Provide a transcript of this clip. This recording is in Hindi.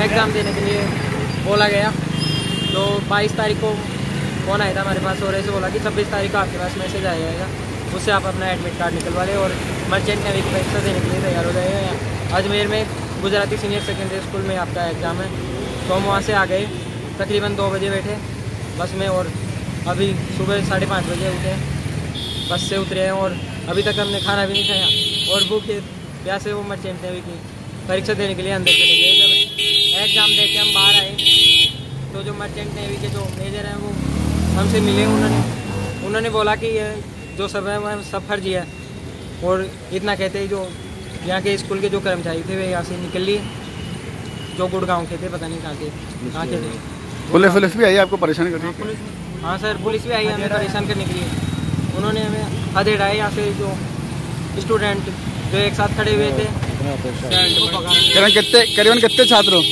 एग्ज़ाम देने के लिए बोला गया। तो 22 तारीख को फ़ोन आया था हमारे पास, और ऐसे बोला कि 26 तारीख को आपके पास मैसेज आ जाएगा उससे आप अपना एडमिट कार्ड निकलवा लें, और मर्चेंट नेवी की परीक्षा देने के लिए तैयार हो जाएगा। अजमेर में गुजराती सीनियर सेकेंडरी स्कूल में आपका एग्ज़ाम है। तो हम वहाँ से आ गए। तकरीबन दो बजे बैठे बस में, और अभी सुबह साढ़े पाँच बजे उठे। बस से उतरे हैं, और अभी तक हमने खाना भी नहीं खाया। और भूखे प्यासे वो मर्चेंट नेवी की, परीक्षा देने के लिए अंदर चले गए। एग्ज़ाम दे के हम बाहर आए। तो जो मर्चेंट नेवी के जो मेजर हैं वो हमसे मिले उन्होंने। उन्होंने बोला कि ये जो सब है वह सब फर्जी है। और इतना कहते ही जो यहाँ के स्कूल के जो कर्मचारी थे वे यहाँ से निकल लिए। जो गुड़गांव के थे पता नहीं कहाँ के कहाँ के थे। पुलिस पुलिस भी आई आपको परेशान कर रही हाँ, हाँ सर पुलिस भी आई हमें परेशान करने के लिए। उन्होंने हमें हद हटाए यहाँ से जो स्टूडेंट जो एक साथ खड़े हुए थे। करीबन कितने करीबन कितने छात्र हो?